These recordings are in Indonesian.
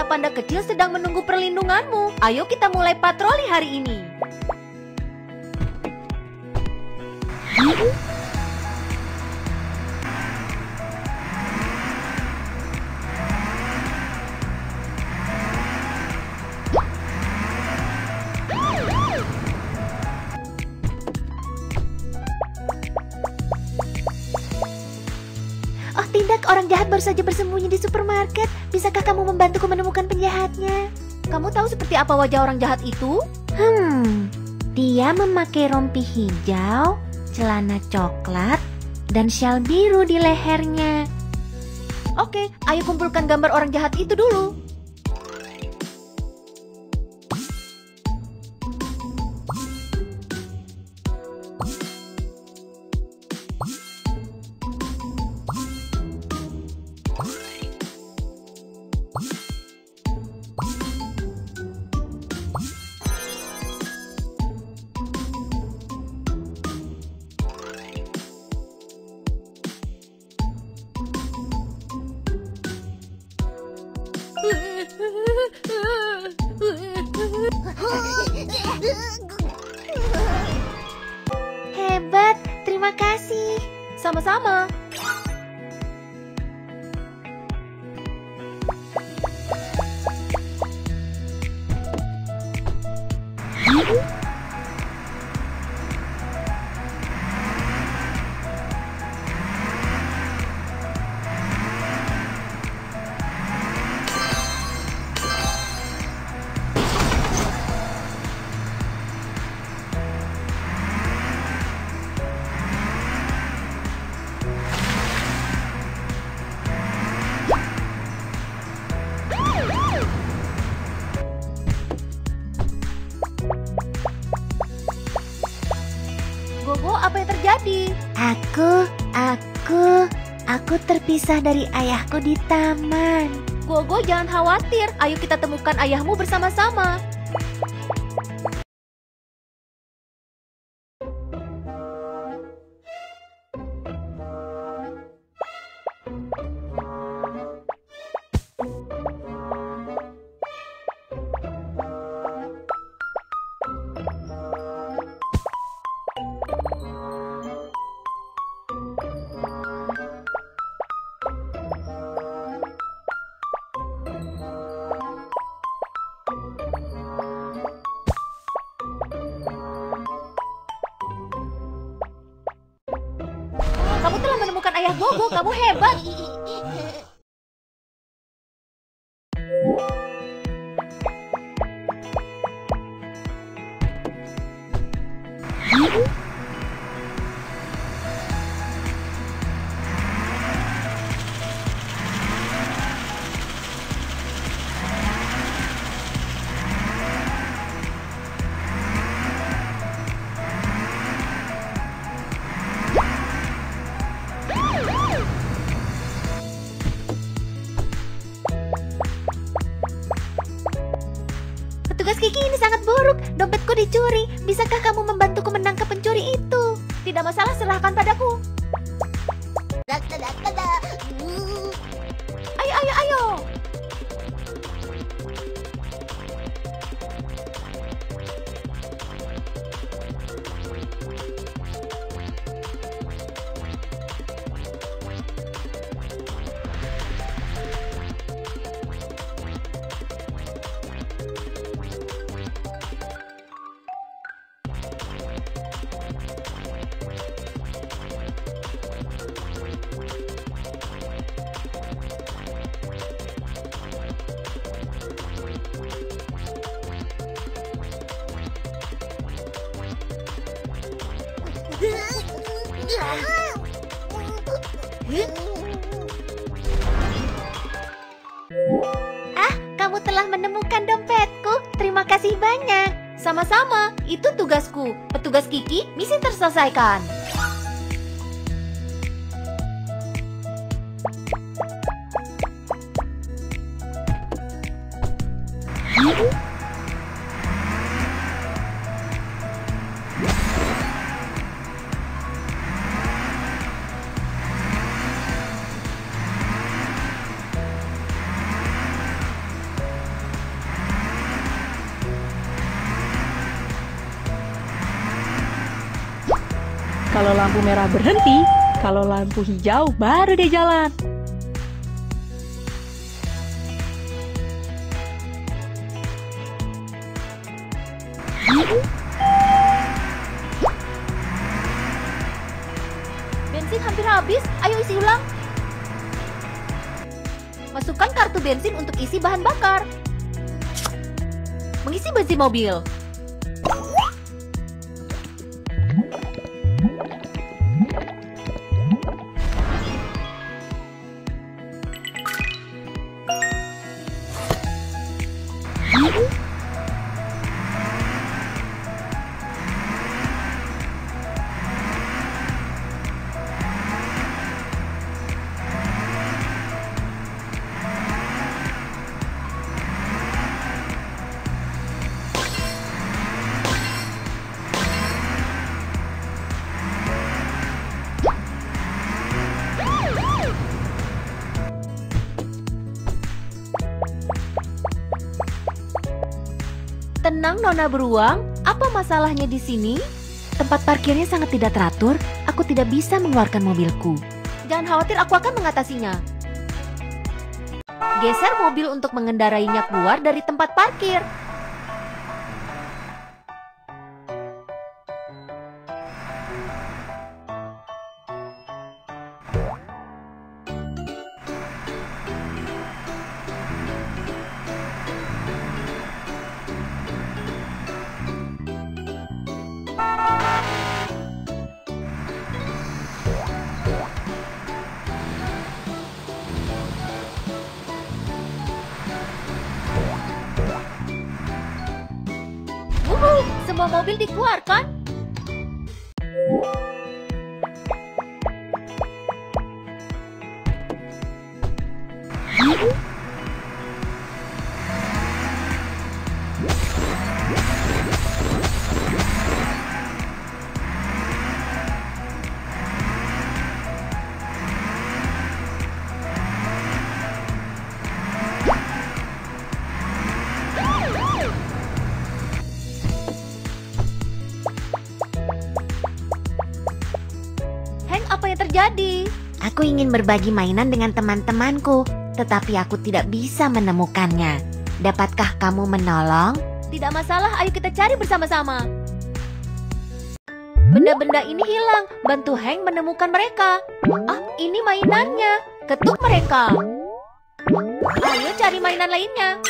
kota panda kecil sedang menunggu perlindunganmu. Ayo kita mulai patroli hari ini. Tidak, orang jahat baru saja bersembunyi di supermarket. Bisakah kamu membantuku menemukan penjahatnya? Kamu tahu seperti apa wajah orang jahat itu? Hmm, dia memakai rompi hijau, celana coklat, dan syal biru di lehernya. Oke, ayo kumpulkan gambar orang jahat itu dulu. Hebat, terima kasih. Sama-sama. Aku, aku, aku terpisah dari ayahku di taman. Gogo, jangan khawatir. Ayo kita temukan ayahmu bersama-sama. Menemukan ayah Gogo. Kamu hebat. Tidak masalah, serahkan padaku. Ayo, ayo, ayo. Telah menemukan dompetku. Terima kasih banyak. Sama-sama, itu tugasku. Petugas Kiki, misi terselesaikan. Kalau lampu merah berhenti, kalau lampu hijau baru deh jalan. Bensin hampir habis, ayo isi ulang. Masukkan kartu bensin untuk isi bahan bakar. Mengisi bensin mobil. Tenang Nona beruang, apa masalahnya di sini? Tempat parkirnya sangat tidak teratur, aku tidak bisa mengeluarkan mobilku. Jangan khawatir, aku akan mengatasinya. Geser mobil untuk mengendarainya keluar dari tempat parkir. Semua mobil dikeluarkan. Ingin berbagi mainan dengan teman-temanku, tetapi aku tidak bisa menemukannya. Dapatkah kamu menolong? Tidak masalah, ayo kita cari bersama-sama. Benda-benda ini hilang, bantu Hank menemukan mereka. Ah, ini mainannya. Ketuk mereka. Ayo cari mainan lainnya.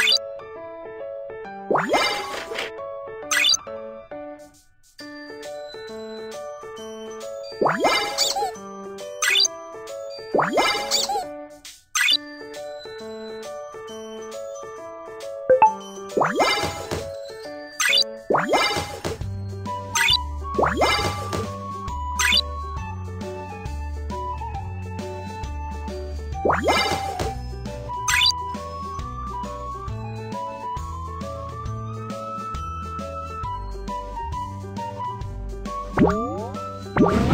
Hebat,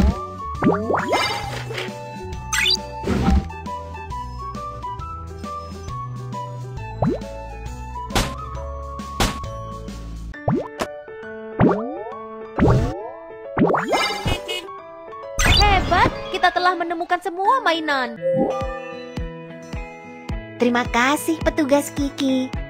kita telah menemukan semua mainan. Terima kasih petugas Kiki.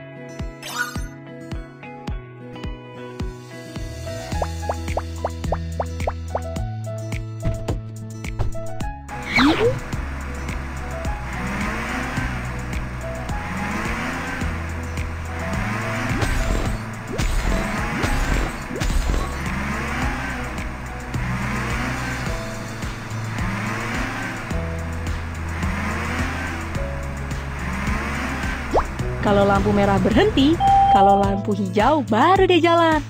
Kalau lampu merah berhenti, kalau lampu hijau baru deh jalan.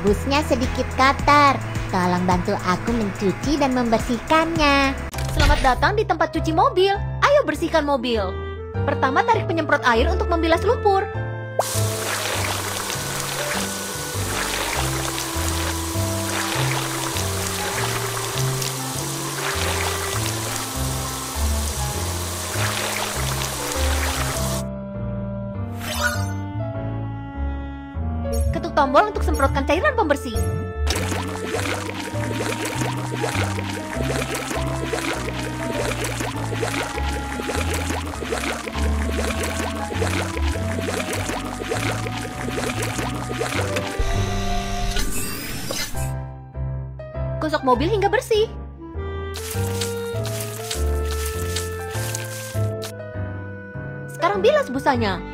Busnya sedikit kotor. Tolong bantu aku mencuci dan membersihkannya. Selamat datang di tempat cuci mobil. Ayo bersihkan mobil. Pertama, tarik penyemprot air untuk membilas lumpur. Ketuk tombol untuk semprotkan cairan pembersih. Gosok mobil hingga bersih. Sekarang bilas busanya.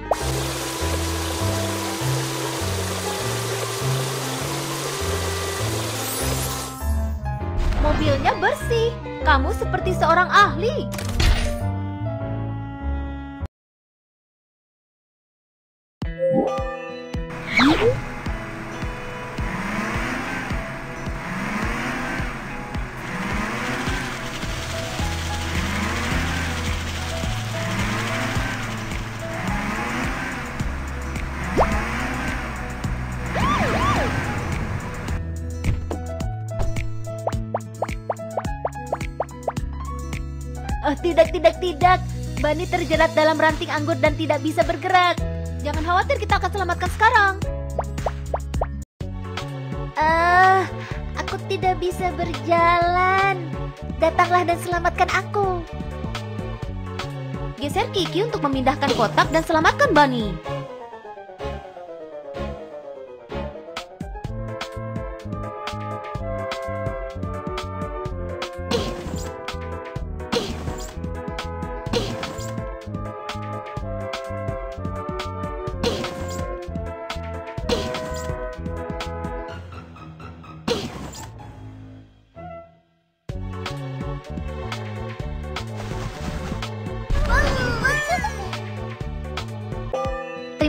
Mobilnya bersih. Kamu seperti seorang ahli. Oh, tidak, tidak, tidak. Bani terjerat dalam ranting anggur dan tidak bisa bergerak. Jangan khawatir, kita akan selamatkan sekarang. Ah, aku tidak bisa berjalan. Datanglah dan selamatkan aku. Geser Kiki untuk memindahkan kotak dan selamatkan Bani.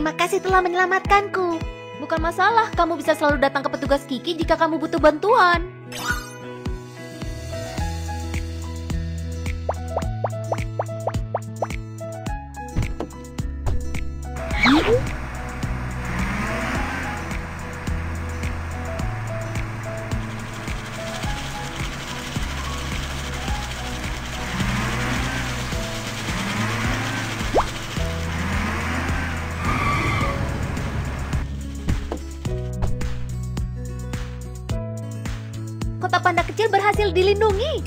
Terima kasih telah menyelamatkanku. Bukan masalah, kamu bisa selalu datang ke petugas Kiki jika kamu butuh bantuan. Berhasil dilindungi.